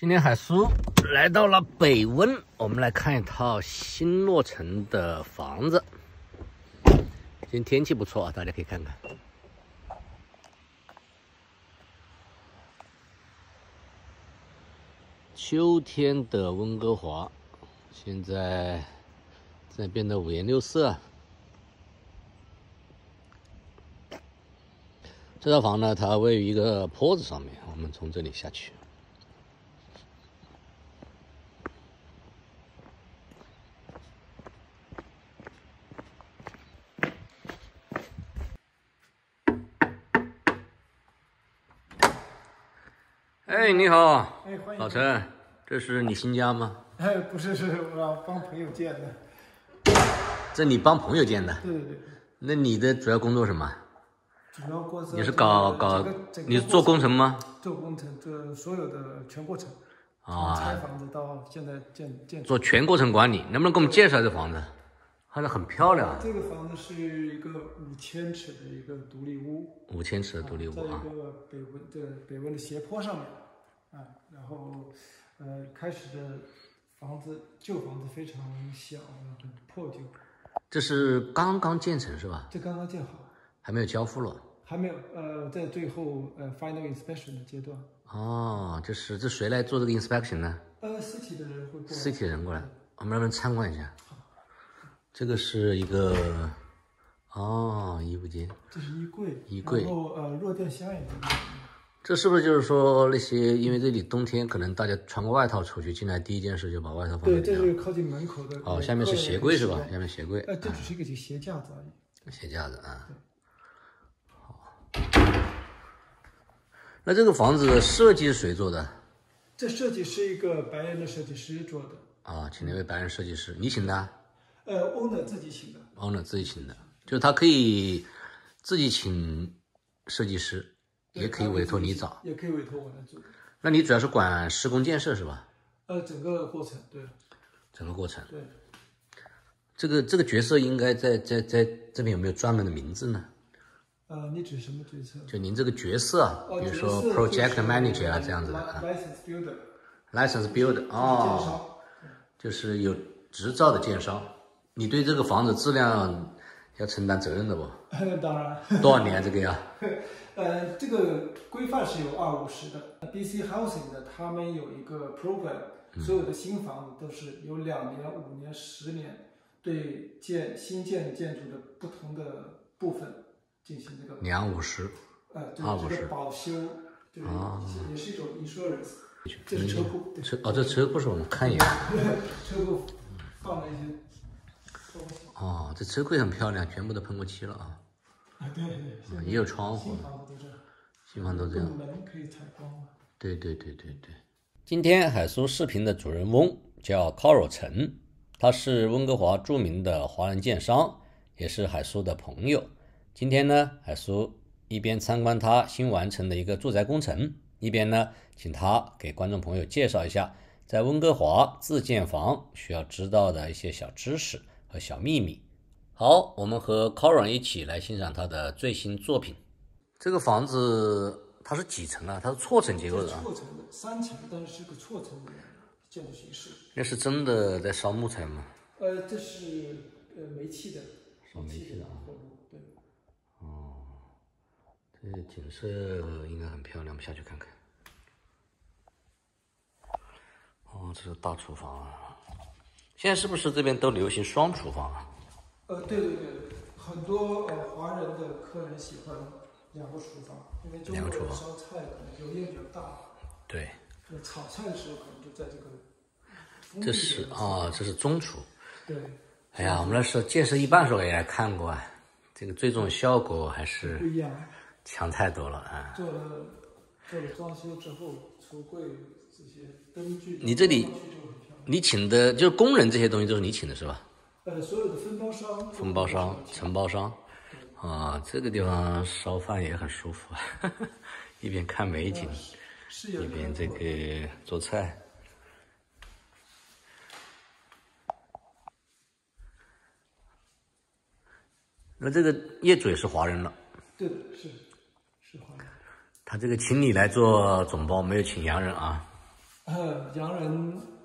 今天海叔来到了北温，我们来看一套新落成的房子。今天天气不错啊，大家可以看看。秋天的温哥华，现在在变得五颜六色。这套房呢，它位于一个坡子上面，我们从这里下去。哎，你好，哎，欢迎。老陈，这是你新家吗？哎，不是，是我帮朋友建的。这你帮朋友建的？对对对。那你的主要工作什么？主要过程。你是搞搞？你做工程吗？做工程，做所有的全过程。啊。拆房子到现在建建。做全过程管理，能不能给我们介绍这房子？看着很漂亮。这个房子是一个五千尺的一个独立屋。五千尺的独立屋啊。在一个北温的北温的斜坡上面。啊，然后，呃，开始的房子旧房子非常小，很破旧。这是刚刚建成是吧？这刚刚建好，还没有交付了。还没有，呃，在最后呃 final inspection 的阶段。哦，就是这谁来做这个 inspection 呢？呃，city 的人会过。city 的人过来，我们让人参观一下。这个是一个，哦，衣服间。这是衣柜。衣柜。然后呃，弱电箱也在这是不是就是说那些？因为这里冬天可能大家穿个外套出去，进来第一件事就把外套放。对，这是靠近门口的。哦，下面是鞋柜是吧？下面鞋柜。呃，这只是一个鞋架子而已。鞋架子啊。好。那这个房子的设计是谁做的？这设计是一个白人的设计师做的。啊，请那位白人设计师，你请的？呃，owner 自己请的。owner 自己请的，就是他可以自己请设计师。也可以委托你找，也可以委托我来做。那你主要是管施工建设是吧？呃，整个过程对。整个过程对。这个这个角色应该在在在这边有没有专门的名字呢？呃，你指什么角色？就您这个角色，比如说 project manager 啊这样子的啊。license builder。license builder 哦，就是有执照的建商。你对这个房子质量要承担责任的不？当然。多少年这个呀？呃，这个规范是有二五十的。BC Housing 的他们有一个 program，所有的新房子都是有两年、五年、十年，对建新建建筑的不同的部分进行这个两五十，呃，对这个保修，啊，也是一种 insurance。这是车库，车哦，这车库是我们看一眼。车库放了一些。哦，这车库很漂亮，全部都喷过漆了啊。啊，对对，也有窗户，新房都这样，门可以采光对对对对对。今天海叔视频的主人翁叫 Coro 陈，他是温哥华著名的华人建商，也是海叔的朋友。今天呢，海叔一边参观他新完成的一个住宅工程，一边呢，请他给观众朋友介绍一下在温哥华自建房需要知道的一些小知识和小秘密。好，我们和 Coron 一起来欣赏他的最新作品。这个房子它是几层啊？它是错层结构的。错层的，三层，但是是个错层的建筑形式。那是真的在烧木材吗？呃，这是呃煤气的。烧煤气的啊。对。哦，这景色应该很漂亮，我们下去看看。哦，这是大厨房啊。现在是不是这边都流行双厨房啊？呃，对对对，很多呃华人的客人喜欢两个厨房，因为中国人烧菜可能油烟比较大。对。就炒菜的时候可能就在这个。这是啊，这是中厨。对。哎呀，我们那时候建设一半时候也来看过，啊，这个最终效果还是不一样，强太多了啊。做了做了装修之后，橱柜这些灯具。你这里，你请的就是工人这些东西都是你请的是吧？呃，所有的分包商、分包商、承包商，啊，这个地方烧饭也很舒服，一边看美景，一边这个做菜。那这个业主也是华人了？对的，是是华人。他这个请你来做总包，没有请洋人啊？呃，洋人，嗯，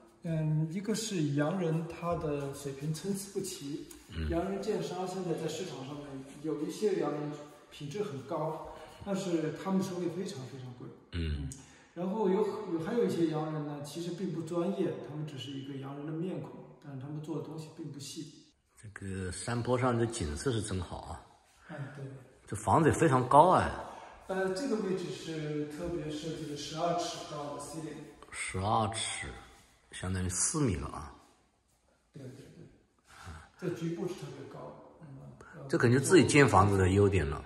一个是洋人他的水平参差不齐，洋人建商现在在市场上面有一些洋人品质很高，但是他们收费非常非常贵。嗯然后有有还有一些洋人呢，其实并不专业，他们只是一个洋人的面孔，但是他们做的东西并不细。这个山坡上的景色是真好啊，嗯，对。这房子也非常高哎，呃，这个位置是特别设计的十二尺高的 ceiling。十二尺，相当于四米了啊。对对对，这局部是特别高。嗯，呃这肯定自己建房子的优点了。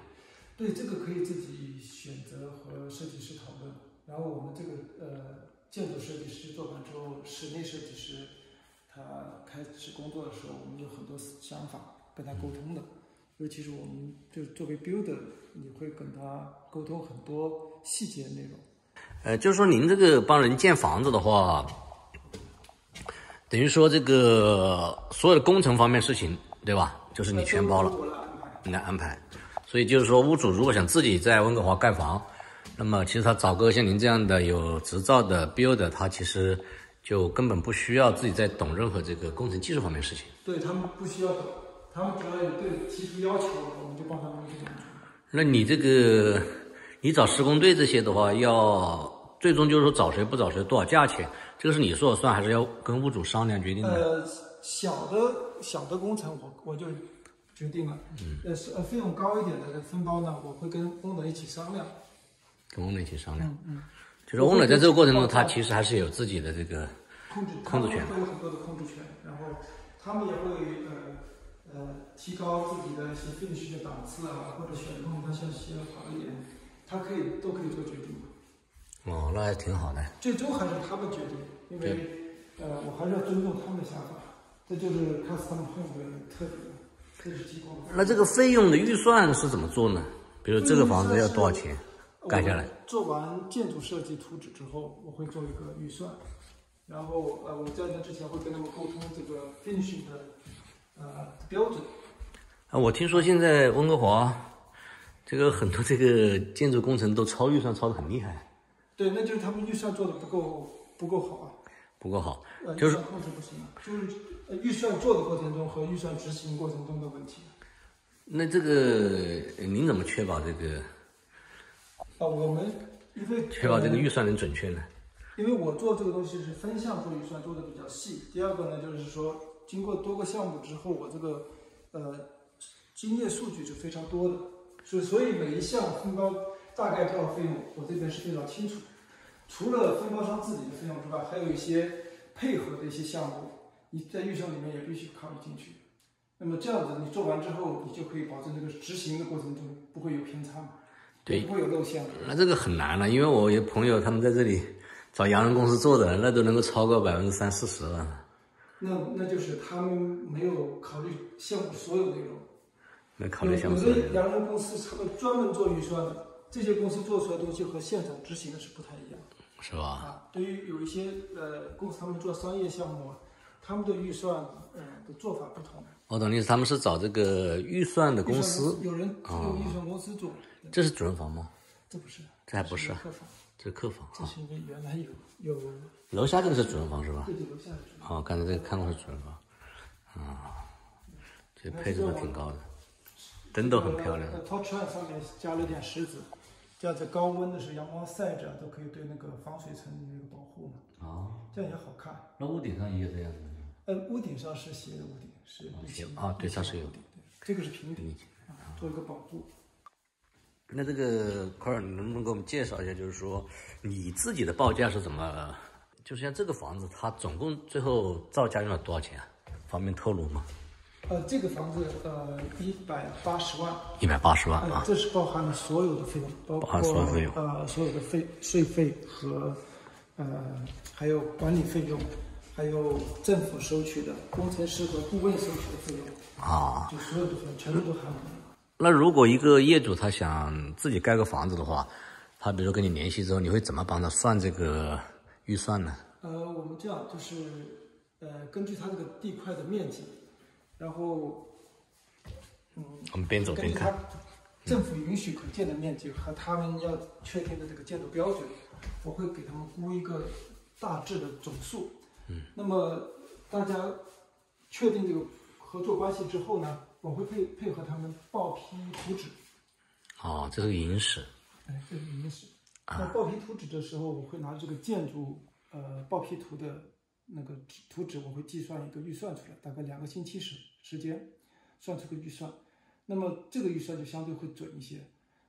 对，这个可以自己选择和设计师讨论。然后我们这个呃建筑设计师做完之后，室内设计师他开始工作的时候，我们有很多想法跟他沟通的。尤其是我们就作为 builder，你会跟他沟通很多细节内容。呃，就是说您这个帮人建房子的话，等于说这个所有的工程方面事情，对吧？就是你全包了。你来安排。所以就是说，屋主如果想自己在温哥华盖房，那么其实他找个像您这样的有执照的 builder，他其实就根本不需要自己再懂任何这个工程技术方面的事情。对他们不需要懂，他们只要有对提出要求，我们就帮他们去。那你这个，你找施工队这些的话，要最终就是说找谁不找谁，多少价钱，这个是你说了算，还是要跟屋主商量决定的？呃，小的小的工程我我就决定了，嗯，呃是呃费用高一点的分包呢，我会跟 owner 一起商量。跟 owner 一起商量。嗯嗯，就是 owner 在这个过程中，他其实还是有自己的这个，控制控制权会有很多的控制权，然后他们也会呃呃提高自己的一些 finish 的档次啊，或者选工它像需要好一点，他可以都可以做决定。哦，那还挺好的。最终还是他们决定，因为呃我还是要尊重他们的想法，这就是 custom home 的特点，这是机构的。那这个费用的预算是怎么做呢？比如这个房子要多少钱？干下来做完建筑设计图纸之后，我会做一个预算，然后呃，我在那之前会跟他们沟通这个 finishing 的呃标准。啊，我听说现在温哥华这个很多这个建筑工程都超预算，超的很厉害，对，那就是他们预算做的不够不够好啊，不够好。呃，就是预算控制不行啊，就是呃预算做的过程中和预算执行过程中的问题。那这个呃您怎么确保这个啊，我们因为确保这个呃预算能准确呢？因为我做这个东西是分项做预算做的比较细。第二个呢，就是说经过多个项目之后，我这个呃经验数据是非常多的，所以所以每一项分包大概多少费用，我这边是非常清楚。除了分包商自己的费用之外，还有一些配合的一些项目，你在预算里面也必须考虑进去。那么这样子你做完之后，你就可以保证这个执行的过程中不会有偏差嘛，对不会有漏项的。那这个很难了，因为我有朋友他们在这里找洋人公司做的，那都能够超过百分之三四十了。那那就是他们没有考虑项目所有内容。没考虑项目有的洋人公司他们专门做预算的，这些公司做出来的东西和现场执行的是不太一样是吧？啊。对于有一些呃公司他们做商业项目，他们的预算呃的做法不同。我懂你意思，他们是找这个预算的公司，有人用预算公司做，这是主人房吗？这不是，这还不是是客房，这是客房啊。这是因为原来有有楼下这个是主人房是吧？对对楼下是。哦，刚才这个看过是主人房，啊，这配置都挺高的，灯都很漂亮。呃 Top Try 上面加了点石子，这样在高温的时候阳光晒着都可以对那个防水层有一个保护嘛，哦，这样也好看。那屋顶上也有这样的。呃，屋顶上是斜的屋顶，是立斜起啊对它是有顶，对，这个是平顶啊，做一个保护。那这个科尔，你能不能给我们介绍一下？就是说你自己的报价是怎么？就是像这个房子，它总共最后造价用了多少钱啊？方便透露吗？呃，这个房子呃一百八十万，一百八十万啊，呃这是包含了所有的费用，包含所有费用呃所有的费税费和呃还有管理费用，还有政府收取的工程师和顾问收取的费用，啊。就所有的费用全部都含了。那如果一个业主他想自己盖个房子的话，他比如说跟你联系之后，你会怎么帮他算这个预算呢？呃，我们这样就是，呃，根据他这个地块的面积，然后，嗯，我们边走边看。政府允许可建的面积和他们要确定的这个建筑标准，我会给他们估一个大致的总数。嗯，那么大家确定这个合作关系之后呢，我会配配合他们报批图纸。哦，这是个银史。哎，这是银史。那报批图纸的时候，我会拿这个建筑呃报批图的那个图纸，我会计算一个预算出来，大概两个星期时时间，算出个预算。那么这个预算就相对会准一些。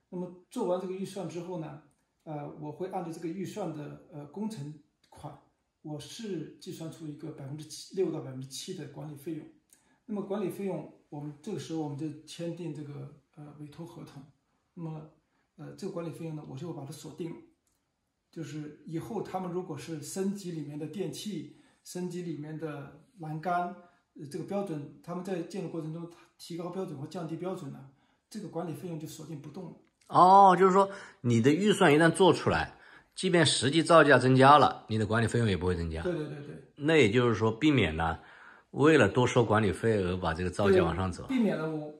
那么做完这个预算之后呢，呃，我会按照这个预算的呃工程款，我是计算出一个百分之七六到百分之七的管理费用。那么管理费用，我们这个时候我们就签订这个呃委托合同。那么呃这个管理费用呢，我就把它锁定，就是以后他们如果是升级里面的电器，升级里面的栏杆，呃这个标准，他们在建的过程中提高标准或降低标准呢，这个管理费用就锁定不动了。哦，就是说你的预算一旦做出来，即便实际造价增加了，你的管理费用也不会增加。对对对对，那也就是说避免了为了多收管理费而把这个造价往上走。避免了我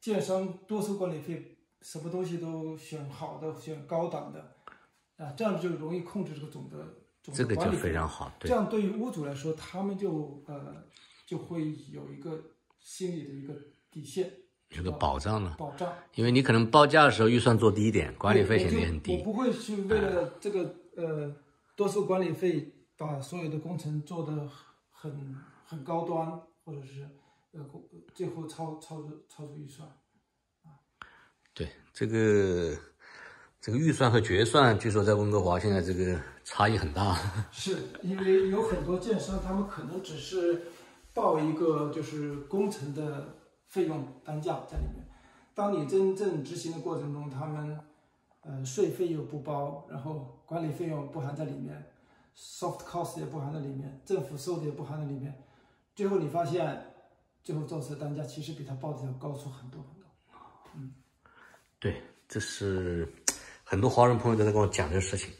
建商多收管理费，什么东西都选好的、选高档的，啊，这样就容易控制这个总的总这个就。非常好，对这，样对于屋主来说，他们就呃就会有一个心理的一个底线有个保障了。保障。因为你可能报价的时候预算做低一点，管理费显得很低我低。不会去为了这个呃多收管理费，把所有的工程做的很很高端，或者是呃最后超超出超出预算。对，这个这个预算和决算，据说在温哥华现在这个差异很大。是因为有很多建商，他们可能只是报一个就是工程的费用单价在里面。当你真正执行的过程中，他们呃税费又不包，然后管理费用不含在里面，soft cost 也不含在里面，政府收的也不含在里面，最后你发现，最后造出的单价其实比他报的要高出很多很多。嗯对，这是很多华人朋友都在跟我讲这个事情，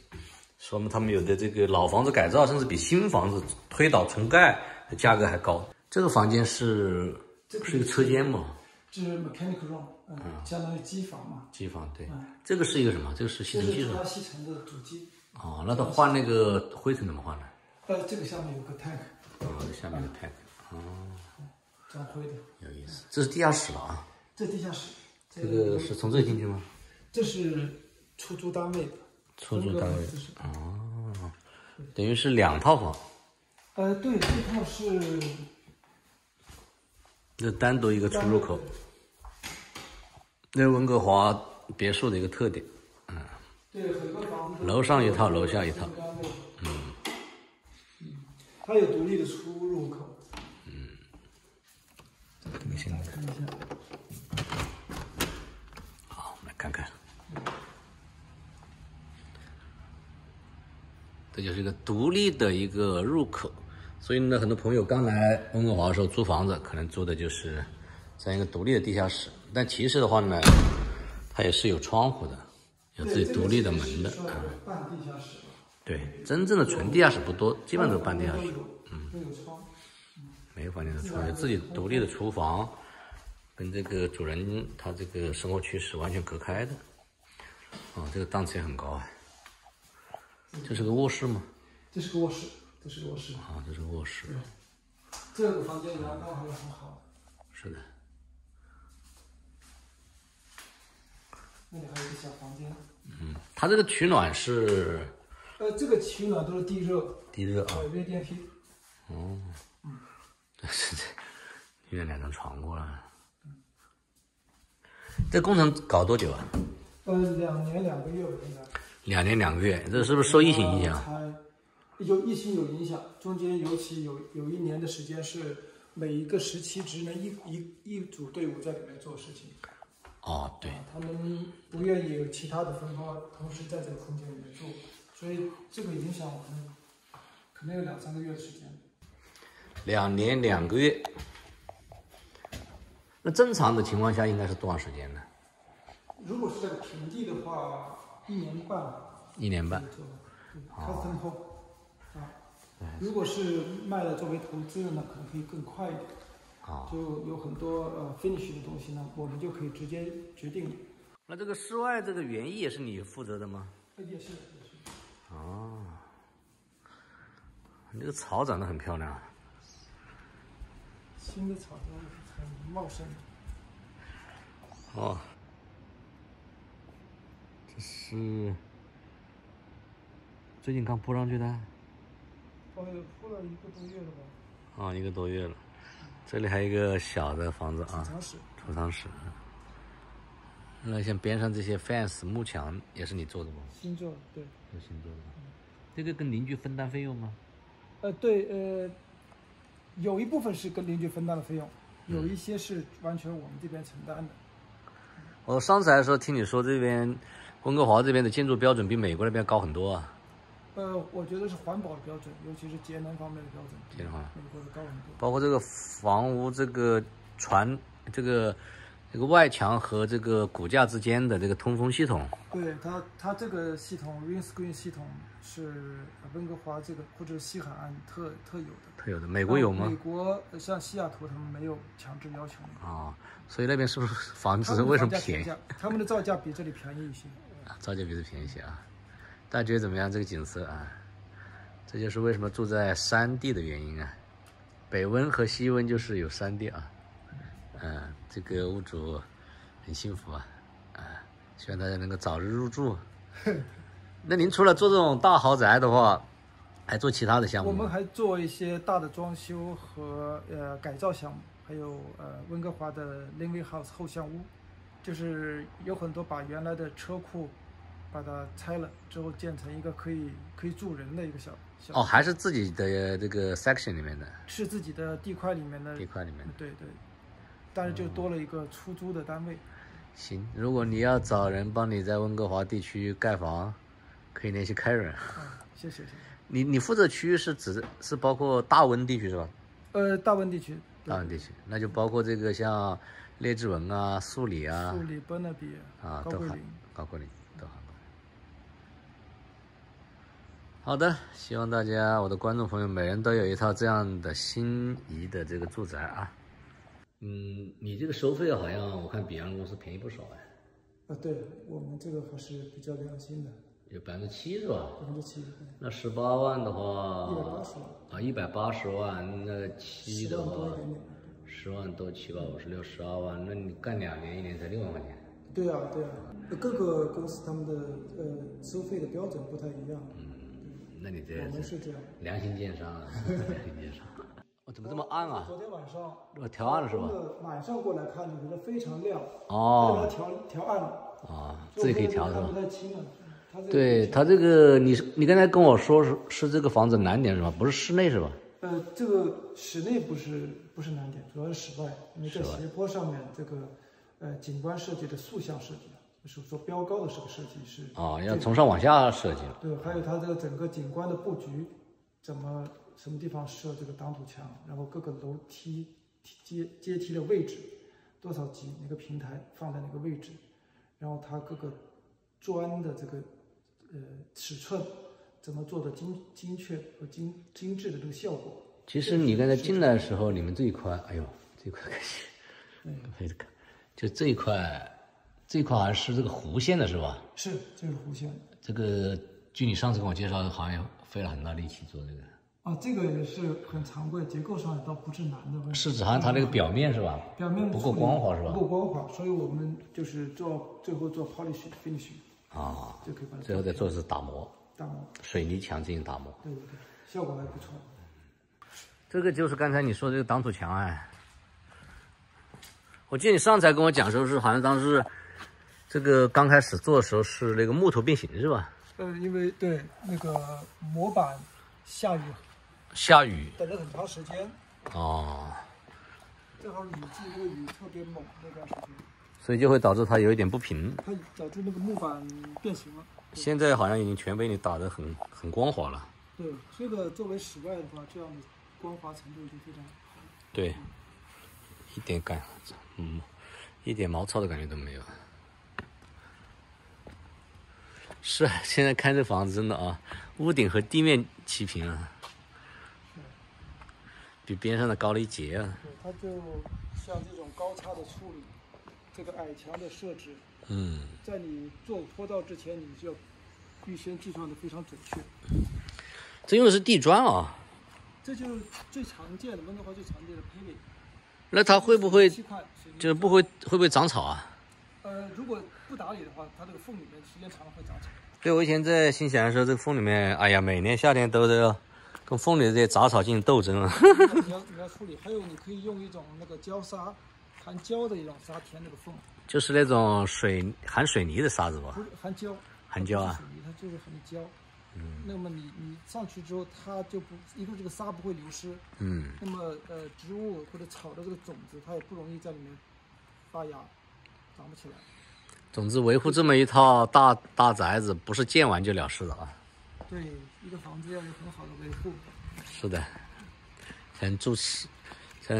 说他们有的这个老房子改造，甚至比新房子推倒重盖的价格还高。这个房间是这个是一个车间嘛？这是 mechanical room，嗯，相当于机房嘛，机房对嗯，这个是一个什么？这个是吸这尘器是吧？吸尘的主机。哦，那它换那个灰尘怎么换呢？呃，这个下面有个 tank，哦，这下面的 tank，哦装灰的。有意思。这是地下室了啊，这地下室，这这个是从这里进去吗？这是出租单位的，出租单位。这是等于是两套房，呃，对，这套是。那单独一个出入口，那温哥华别墅的一个特点。嗯。对很多房子。楼上一套楼下一套。嗯，它有独立的出入口。这个先来看一下，好，我们来看看，这个独立的一个入口。所以呢，很多朋友刚来温哥华的时候租房子，可能租的就是这样一个独立的地下室。但其实的话呢，它也是有窗户的，有自己独立的门的。对这个是半地下室，对，真正的纯地下室不多，基本都是半地下室，都有，都有窗。每个房间的窗有自己独立的厨房，跟这个主人他这个生活区是完全隔开的。哦，这个档次也很高啊。这是个卧室吗？这是个卧室，这是个卧室。啊，这是个卧室，这个房间阳光还是很好的，是的。那里还有一个小房间。嗯，它这个取暖是呃，这个取暖都是地热，地热啊，呃，热电梯。是 这，里面两张床过来。这工程搞多久啊？呃，两年两个月吧，应该。两年两个月，这是不是受疫情影响？才有疫情有影响，中间尤其有有一年的时间是每一个时期只能一一一组队伍在里面做事情，哦，对，他们不愿意有其他的分包同时在这个空间里面做，所以这个影响我们可能有两三个月的时间。两年两个月。那正常的情况下应该是多长时间呢？如果是在平地的话，一年半吧。一年半。做 custom home 啊，如果是卖了作为投资的呢，可能可以更快一点。啊，就有很多呃 finish 的东西呢，我们就可以直接决定。那这个室外这个园艺也是你负责的吗？呃也是也是。哦，这个草长得很漂亮。新的草都很茂盛。哦，这是最近刚铺上去的。哦，铺了一个多月了吧？啊，一个多月了。这里还有一个小的房子啊，储藏室。储藏室。那像边上这些 fence 幕墙也是你做的吗？新做的，对。是新做的。这个跟邻居分担费用吗？呃，对，呃，有一部分是跟邻居分担的费用，有一些是完全我们这边承担的。我上次还说听你说这边温哥华这边的建筑标准比美国那边高很多啊。呃，我觉得是环保的标准，尤其是节能方面的标准，节能美国的高很多。包括这个房屋这个船这个。这个外墙和这个骨架之间的这个通风系统，对它，它这个系统 Rain Screen 系统是温哥华这个或者西海岸特特有的，特有的。美国有吗？美国像西雅图他们没有强制要求啊，所以那边是不是房子为什么便宜？他们的造价比这里便宜一些啊，造价比这便宜些啊。大家觉得怎么样？这个景色啊，这就是为什么住在山地的原因啊。北温和西温就是有山地啊。嗯，这个屋主很幸福啊，啊，希望大家能够早日入住。那您除了做这种大豪宅的话，还做其他的项目我们还做一些大的装修和呃改造项目，还有呃温哥华的 Living House 后巷屋，就是有很多把原来的车库把它拆了之后建成一个可以可以住人的一个小小。哦，还是自己的这个 section 里面的。是自己的地块里面的。地块里面的。对对。但是就多了一个出租的单位。行，如果你要找人帮你在温哥华地区盖房，可以联系 Karen。嗯，谢谢谢谢。你你负责区域是指是包括大温地区是吧？呃，大温地区。大温地区，那就包括这个像列治文啊、素里啊、素里、本纳比啊，都好高桂林都好。好的，希望大家我的观众朋友每人都有一套这样的心仪的这个住宅啊。嗯，你这个收费好像我看比洋公司便宜不少哎。啊，对我们这个还是比较良心的。有百分之七是吧？百分之七。那十八万的话，一百八十万。啊，一百八十万，那七的话，十万多七百五十六，十二万，那你干两年，一年才六万块钱。对啊，对啊，各个公司他们的呃收费的标准不太一样。嗯，那你这我们是这样，良心奸商，良心奸商。怎么这么暗啊？昨天晚上我调暗了是吧？晚上过来看，觉得非常亮。哦。调调暗了。啊，自己可以调是吧？不太清了。对他这个，你你刚才跟我说是是这个房子难点是吧？不是室内是吧？呃，这个室内不是不是难点，主要是室外。因为在斜坡上面，这个呃景观设计的竖向设计，就是说标高的这个设计是。啊，要从上往下设计。对，还有它这个整个景观的布局，怎么？什么地方设这个挡土墙？然后各个楼梯阶阶梯的位置，多少级？哪个平台放在哪个位置？然后它各个砖的这个呃尺寸怎么做的精精确和精精致的这个效果？其实你刚才进来的时候，你们这一块，哎呦，这一块可惜，嗯，可以看，就这一块，这一块好像是这个弧线的是吧？是，这是弧线。这个据你上次跟我介绍，好像费了很大力气做这个。啊，这个也是很常规，结构上倒不是难的问题。是指好像它那个表面是吧？表面不够光滑是吧？不够光滑，所以我们就是做最后做 polish finish 啊，就可以把最后再做的是打磨，打磨水泥墙进行打磨。对对对，效果还不错。这个就是刚才你说这个挡土墙哎，我记得你上次还跟我讲说是好像当时这个刚开始做的时候是那个木头变形是吧？呃，因为对那个模板下雨。下雨，等了很长时间。哦。正好雨季，那个雨特别猛那段时间。所以就会导致它有一点不平。它导致那个木板变形了。现在好像已经全被你打得很很光滑了。对，这个作为室外的话，这样的光滑程度就非常好。对，一点感，嗯，一点毛糙的感觉都没有。是，现在看这房子真的啊，屋顶和地面齐平啊。比边上的高了一截啊！对，它就像这种高差的处理，这个矮墙的设置，嗯，在你做坡道之前，你就要预先计算的非常准确。这用的是地砖啊？这就是最常见的温哥华最常见的配备。那它会不会就是不会会不会长草啊？呃，如果不打理的话，它这个缝里面时间长了会长草。对，我以前在新西兰的时候，这个缝里面，哎呀，每年夏天都是要跟缝里的这些杂草进行斗争啊。你要你要处理，还有你可以用一种那个胶沙，含胶的一种沙填那个缝，就是那种水含水泥的沙子吧不，是含胶，含胶啊它不是水泥它就是含胶。嗯，那么你你上去之后，它就不一个这个沙不会流失，嗯，那么呃植物或者草的这个种子，它也不容易在里面发芽，长不起来。总之维护这么一套大大宅子，不是建完就了事的啊。对，一个房子要有很好的维护。是的，才能住起，才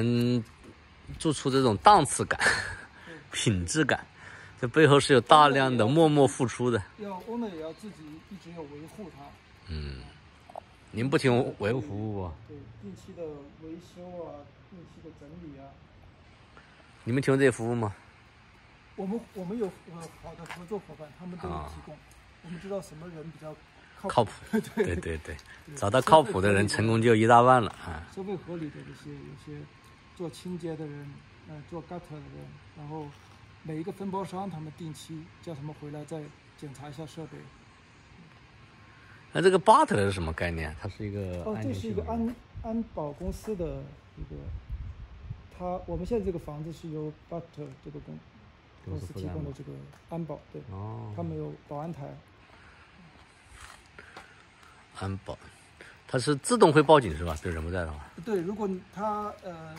能住出这种档次感、品质感。这背后是有大量的默默付出的。要 owner 也要自己一直要维护它，嗯，您不停维护服务啊？对，定期的维修啊，定期的整理啊。你们提供这些服务吗？我们我们有呃好的合作伙伴，他们都有啊提供。我们知道什么人比较靠靠谱。对对对对，找到靠谱的人，成功就一大半了啊。收费合理的这些，有些做清洁的人，呃，做 gutter 的人，然后每一个分包商他们定期叫他们回来再检查一下设备。那这个 Butler 是什么概念？它是一个哦，这是一。个安安保公司的一个，它我们现在这个房子是由 Butter 这个公公司提供的这个安保，对，哦，他们有保安台，安保，它是自动会报警是吧？对人不在的话。对，如果你他呃，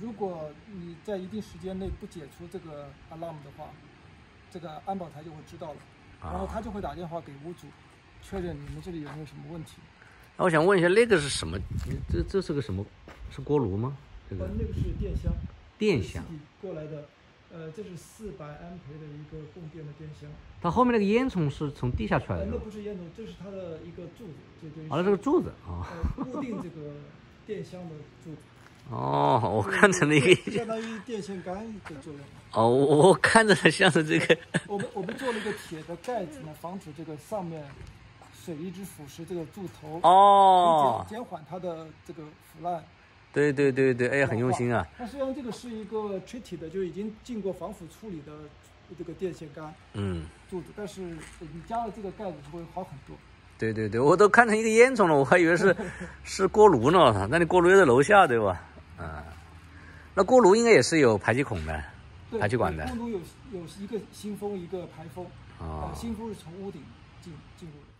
如果你在一定时间内不解除这个 alarm 的话，这个安保台就会知道了，然后啊他就会打电话给屋主，确认你们这里有没有什么问题。那我想问一下，那个是什么？这这是个什么？是锅炉吗？这个呃，那个是电箱，电箱。过来的，呃，这是四百安培的一个供电的电箱。它后面那个烟囱是从地下出来呃，的？那不是烟囱，这是它的一个柱子，就等于哦，那是个柱子啊。呃固定这个电箱的柱子。哦，我看成了一个相当于电线杆的作用。哦，我我看着像是这个 我们我们做了一个铁的盖子呢，防止这个上面水一直腐蚀这个柱头，哦减，减缓它的这个腐烂。对对对对，哎呀，很用心啊。它实际上这个是一个 treated 的，就已经经过防腐处理的这个电线杆嗯，柱子，但是你加了这个盖子就会好很多。对对对，我都看成一个烟囱了，我还以为是 是锅炉呢。那你锅炉又在楼下对吧？啊，那锅炉应该也是有排气孔的，对，排气管的锅炉有有一个新风，一个排风，哦呃，新风是从屋顶进进入的。